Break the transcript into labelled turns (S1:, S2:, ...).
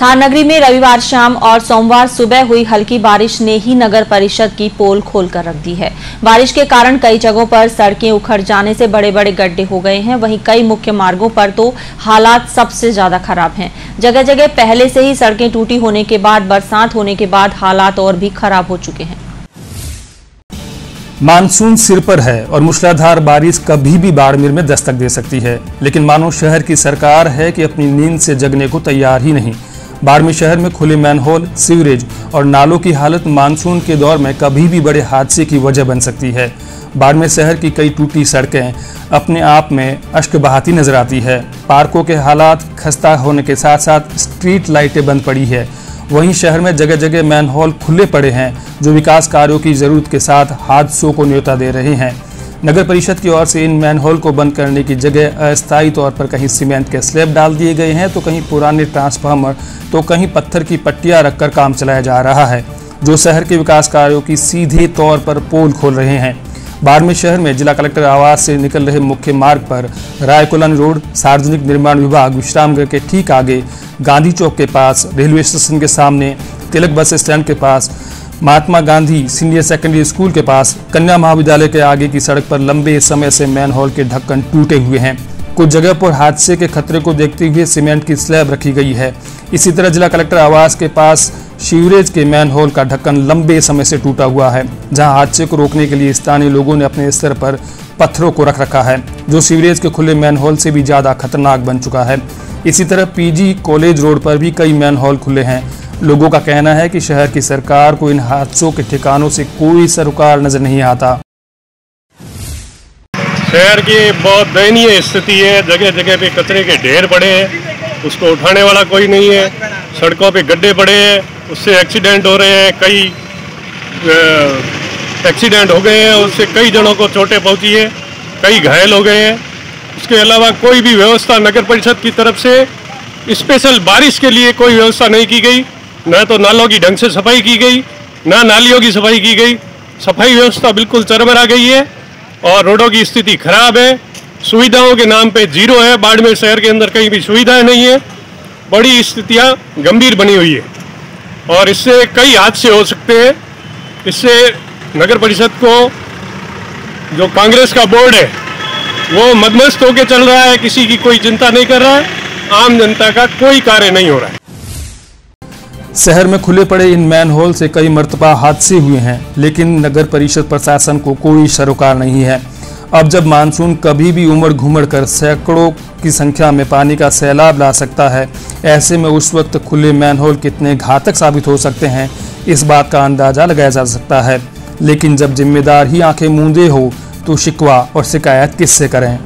S1: थान नगरी में रविवार शाम और सोमवार सुबह हुई हल्की बारिश ने ही नगर परिषद की पोल खोलकर रख दी है। बारिश के कारण कई जगहों पर सड़कें उखड़ जाने से बड़े बड़े गड्ढे हो गए हैं। वहीं कई मुख्य मार्गों पर तो हालात सबसे ज़्यादा खराब हैं। जगह जगह पहले से ही सड़कें टूटी होने के बाद, बरसात होने के बाद हालात और भी खराब हो चुके हैं।
S2: मानसून सिर पर है और मूसलाधार बारिश कभी भी बाड़मेर में दस्तक दे सकती है। लेकिन मानो शहर की सरकार है कि अपनी नींद से जगने को तैयार ही नहीं। बाड़मेर शहर में खुले मैनहोल, सीवरेज और नालों की हालत मानसून के दौर में कभी भी बड़े हादसे की वजह बन सकती है। बाड़मेर शहर की कई टूटी सड़कें अपने आप में अश्क बहाती नज़र आती है। पार्कों के हालात खस्ता होने के साथ साथ स्ट्रीट लाइटें बंद पड़ी है। वहीं शहर में जगह जगह मैनहोल खुले पड़े हैं, जो विकास कार्यों की ज़रूरत के साथ हादसों को न्योता दे रहे हैं। नगर परिषद की ओर से इन मैनहोल को बंद करने की जगह अस्थायी तौर पर कहीं सीमेंट के स्लैब डाल दिए गए हैं तो कहीं पुराने ट्रांसफार्मर तो कहीं पत्थर की पट्टियाँ रखकर काम चलाया जा रहा है, जो शहर के विकास कार्यों की सीधे तौर पर पोल खोल रहे हैं। बाड़मेर शहर में जिला कलेक्टर आवास से निकल रहे मुख्य मार्ग पर रायकुलन रोड, सार्वजनिक निर्माण विभाग विश्रामगढ़ के ठीक आगे गांधी चौक के पास, रेलवे स्टेशन के सामने, तिलक बस स्टैंड के पास Mahatma Gandhi senior secondary school के पास कन्या महाविद्यालय के आगे की सड़क पर लंबे समय से मैन होल के ढक्कन टूटे हुए हैं। कुछ जगह पर हादसे के खतरे को देखते हुए सीमेंट की स्लैब रखी गई है। इसी तरह जिला कलेक्टर आवास के पास सीवरेज के मैन होल का ढक्कन लंबे समय से टूटा हुआ है, जहाँ हादसे को रोकने के लिए स्थानीय लोगों ने अपने स्तर पर पत्थरों को रख रखा है, जो सीवरेज के खुले मैन होल से भी ज़्यादा खतरनाक बन चुका है। इसी तरह पीजी कॉलेज रोड पर भी कई मैन होल खुले हैं लोगों का कहना है कि शहर की सरकार को इन हादसों के ठिकानों से कोई सरोकार नज़र नहीं आता।
S3: शहर की बहुत दयनीय स्थिति है। जगह जगह पे कचरे के ढेर पड़े हैं। उसको उठाने वाला कोई नहीं है। सड़कों पे गड्ढे पड़े हैं। उससे एक्सीडेंट हो रहे हैं। कई एक्सीडेंट हो गए हैं। उससे कई जनों को चोटें पहुँची है। कई घायल हो गए हैं। उसके अलावा कोई भी व्यवस्था नगर परिषद की तरफ़ से स्पेशल बारिश के लिए कोई व्यवस्था नहीं की गई। न तो नालों की ढंग से सफ़ाई की गई, न नालियों की सफ़ाई की गई। सफ़ाई व्यवस्था बिल्कुल चरमरा गई है और रोडों की स्थिति खराब है। सुविधाओं के नाम पे ज़ीरो है। बाड़मेर शहर के अंदर कहीं भी सुविधाएँ नहीं है। बड़ी स्थितियाँ गंभीर बनी हुई है और इससे कई हादसे हो सकते हैं। इससे नगर परिषद को जो कांग्रेस का बोर्ड है, वो मदमस्त होकर चल रहा है। किसी की कोई चिंता नहीं कर रहा है। आम जनता का कोई कार्य नहीं हो रहा है।
S2: शहर में खुले पड़े इन मैन होल से कई मरतबा हादसे हुए हैं, लेकिन नगर परिषद प्रशासन को कोई सरोकार नहीं है। अब जब मानसून कभी भी उमड़ घुमड़ कर सैकड़ों की संख्या में पानी का सैलाब ला सकता है, ऐसे में उस वक्त खुले मैन होल कितने घातक साबित हो सकते हैं, इस बात का अंदाज़ा लगाया जा सकता है। लेकिन जब जिम्मेदार ही आँखें मूंदे हो तो शिकवा और शिकायत किससे करें?